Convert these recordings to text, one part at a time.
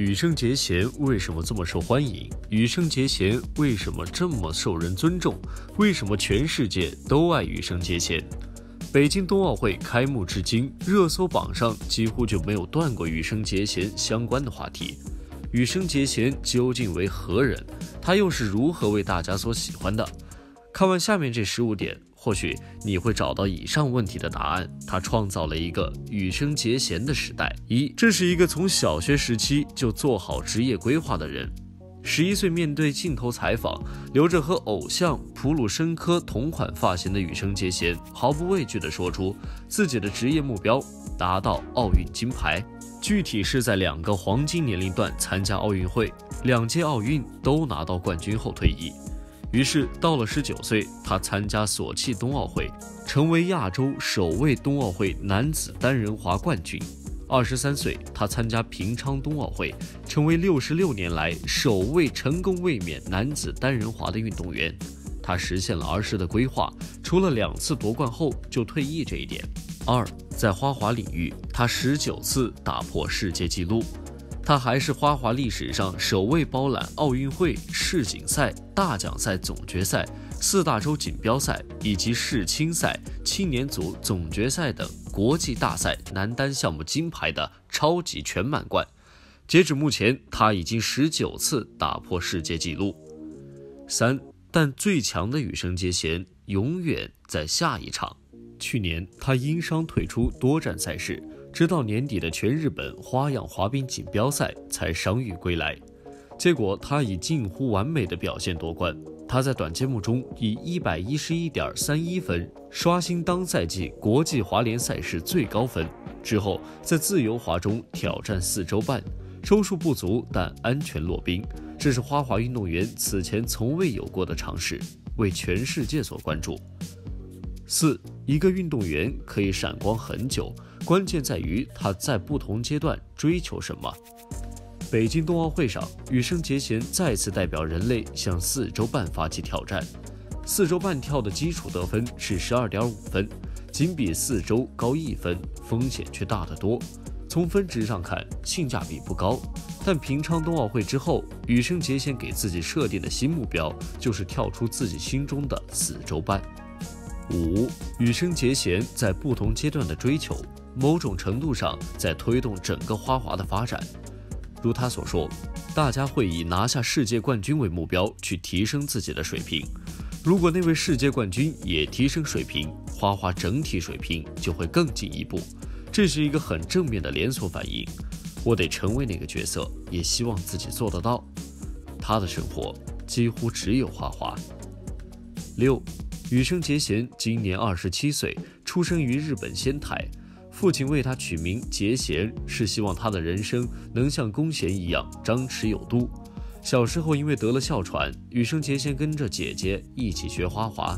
羽生结弦为什么这么受欢迎？羽生结弦为什么这么受人尊重？为什么全世界都爱羽生结弦？北京冬奥会开幕至今，热搜榜上几乎就没有断过羽生结弦相关的话题。羽生结弦究竟为何人？他又是如何为大家所喜欢的？看完下面这十五点。或许你会找到以上问题的答案。他创造了一个羽生结弦的时代。一，这是一个从小学时期就做好职业规划的人。十一岁面对镜头采访，留着和偶像普鲁申科同款发型的羽生结弦，毫不畏惧地说出自己的职业目标：达到奥运金牌。具体是在两个黄金年龄段参加奥运会，两届奥运都拿到冠军后退役。于是，到了十九岁，他参加索契冬奥会，成为亚洲首位冬奥会男子单人滑冠军。二十三岁，他参加平昌冬奥会，成为六十六年来首位成功卫冕男子单人滑的运动员。他实现了儿时的规划，除了两次夺冠后就退役这一点。二，在花滑领域，他十九次打破世界纪录。他还是花滑历史上首位包揽奥运会、世锦赛、大奖赛总决赛、四大洲锦标赛以及世青赛、青年组总决赛等国际大赛男单项目金牌的超级全满贯。截止目前，他已经十九次打破世界纪录。三，但最强的羽生结弦永远在下一场。去年，他因伤退出多站赛事。直到年底的全日本花样滑冰锦标赛才伤愈归来，结果他以近乎完美的表现夺冠。他在短节目中以一百一十一点三一分刷新当赛季国际滑联赛事最高分。之后在自由滑中挑战四周半，周数不足但安全落冰，这是花滑运动员此前从未有过的尝试，为全世界所关注。四，一个运动员可以闪光很久。关键在于他在不同阶段追求什么。北京冬奥会上，羽生结弦再次代表人类向四周半发起挑战。四周半跳的基础得分是十二点五分，仅比四周高一分，风险却大得多。从分值上看，性价比不高。但平昌冬奥会之后，羽生结弦给自己设定的新目标就是跳出自己心中的四周半。五，羽生结弦在不同阶段的追求。某种程度上在推动整个花滑的发展，如他所说，大家会以拿下世界冠军为目标去提升自己的水平。如果那位世界冠军也提升水平，花滑整体水平就会更进一步。这是一个很正面的连锁反应。我得成为那个角色，也希望自己做得到。他的生活几乎只有花滑。六，羽生结弦今年二十七岁，出生于日本仙台。父亲为他取名结弦，是希望他的人生能像弓弦一样张弛有度。小时候因为得了哮喘，羽生结弦跟着姐姐一起学花滑。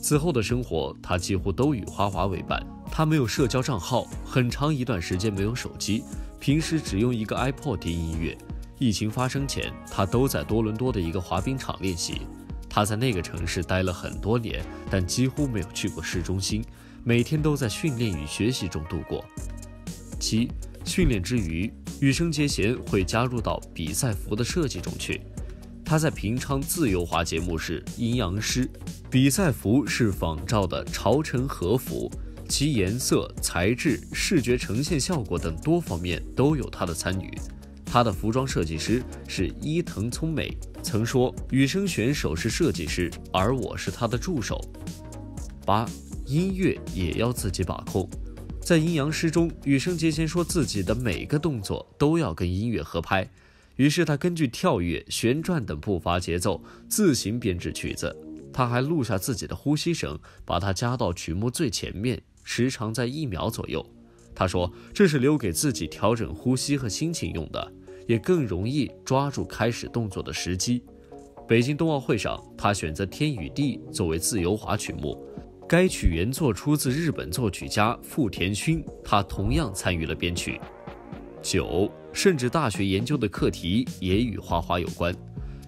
此后的生活，他几乎都与花滑为伴。他没有社交账号，很长一段时间没有手机，平时只用一个 iPod 听音乐。疫情发生前，他都在多伦多的一个滑冰场练习。他在那个城市待了很多年，但几乎没有去过市中心。每天都在训练与学习中度过。七，训练之余，羽生结弦会加入到比赛服的设计中去。他在平昌自由滑节目是阴阳师，比赛服是仿照的朝臣和服，其颜色、材质、视觉呈现效果等多方面都有他的参与。他的服装设计师是伊藤聪美，曾说羽生选手是设计师，而我是他的助手。八。音乐也要自己把控，在阴阳师中，羽生结弦说自己的每个动作都要跟音乐合拍，于是他根据跳跃、旋转等步伐节奏自行编制曲子。他还录下自己的呼吸声，把它加到曲目最前面，时长在一秒左右。他说这是留给自己调整呼吸和心情用的，也更容易抓住开始动作的时机。北京冬奥会上，他选择《天与地》作为自由滑曲目。该曲原作出自日本作曲家富田勋，他同样参与了编曲。九，甚至大学研究的课题也与花滑有关。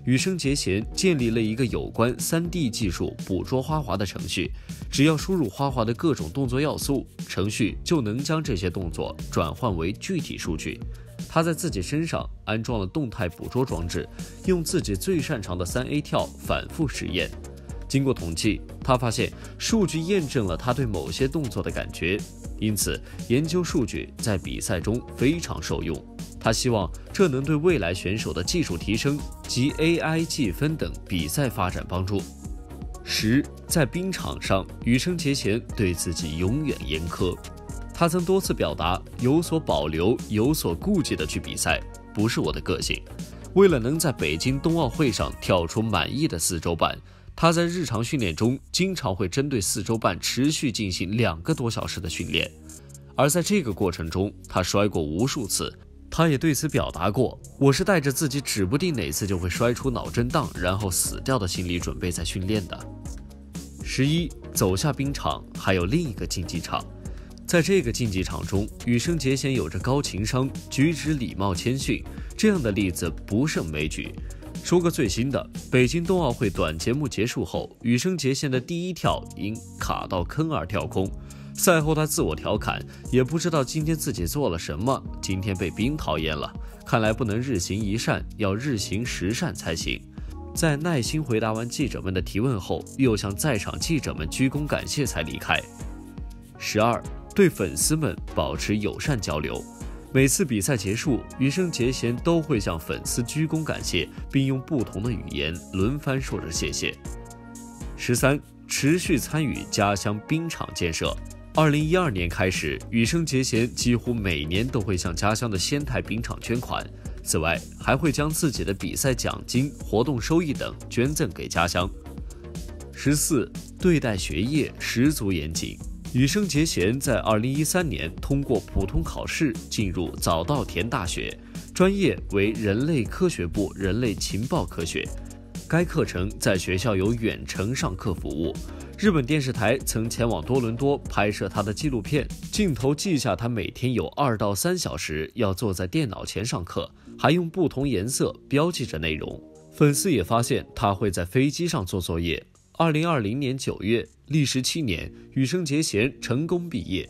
羽生结弦建立了一个有关 3D 技术捕捉花滑的程序，只要输入花滑的各种动作要素，程序就能将这些动作转换为具体数据。他在自己身上安装了动态捕捉装置，用自己最擅长的三 A 跳反复实验。经过统计，他发现数据验证了他对某些动作的感觉，因此研究数据在比赛中非常受用。他希望这能对未来选手的技术提升及 AI 计分等比赛发展帮助。十，在冰场上，羽生结弦对自己永远严苛。他曾多次表达有所保留、有所顾忌的去比赛，不是我的个性。为了能在北京冬奥会上跳出满意的四周半，他在日常训练中经常会针对四周半持续进行两个多小时的训练。而在这个过程中，他摔过无数次。他也对此表达过：“我是带着自己指不定哪次就会摔出脑震荡，然后死掉的心理准备在训练的。”十一走下冰场，还有另一个竞技场，在这个竞技场中，羽生结弦有着高情商、举止礼貌谦逊，这样的例子不胜枚举。说个最新的，北京冬奥会短节目结束后，羽生结弦的第一跳因卡到坑而跳空。赛后，他自我调侃，也不知道今天自己做了什么，今天被冰讨厌了。看来不能日行一善，要日行十善才行。在耐心回答完记者们的提问后，又向在场记者们鞠躬感谢才离开。十二，对粉丝们保持友善交流。每次比赛结束，羽生结弦都会向粉丝鞠躬感谢，并用不同的语言轮番说着谢谢。十三，持续参与家乡冰场建设。二零一二年开始，羽生结弦几乎每年都会向家乡的仙台冰场捐款。此外，还会将自己的比赛奖金、活动收益等捐赠给家乡。十四，对待学业十足严谨。羽生结弦在二零一三年通过普通考试进入早稻田大学，专业为人类科学部人类情报科学。该课程在学校有远程上课服务。日本电视台曾前往多伦多拍摄他的纪录片，镜头记下他每天有二到三小时要坐在电脑前上课，还用不同颜色标记着内容。粉丝也发现他会在飞机上做作业。二零二零年九月，历时七年，羽生结弦成功毕业。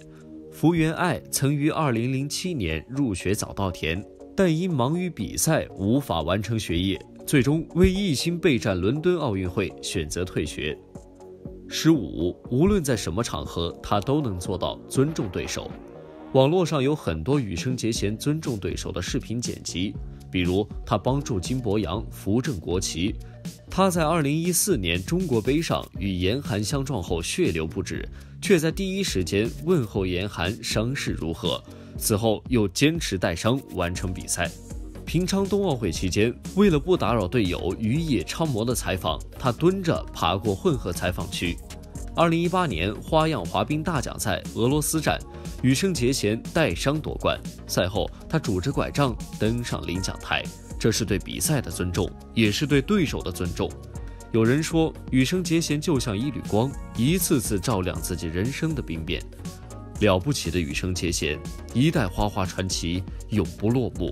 福原爱曾于二零零七年入学早稻田，但因忙于比赛无法完成学业，最终为一心备战伦敦奥运会选择退学。十五，无论在什么场合，他都能做到尊重对手。网络上有很多羽生结弦尊重对手的视频剪辑，比如他帮助金博洋扶正国旗，他在二零一四年中国杯上与严寒相撞后血流不止，却在第一时间问候严寒伤势如何，此后又坚持带伤完成比赛。平昌冬奥会期间，为了不打扰队友羽野超模的采访，他蹲着爬过混合采访区。二零一八年花样滑冰大奖赛俄罗斯站，羽生结弦带伤夺冠。赛后，他拄着拐杖登上领奖台，这是对比赛的尊重，也是对对手的尊重。有人说，羽生结弦就像一缕光，一次次照亮自己人生的冰变。了不起的羽生结弦，一代花花传奇，永不落幕。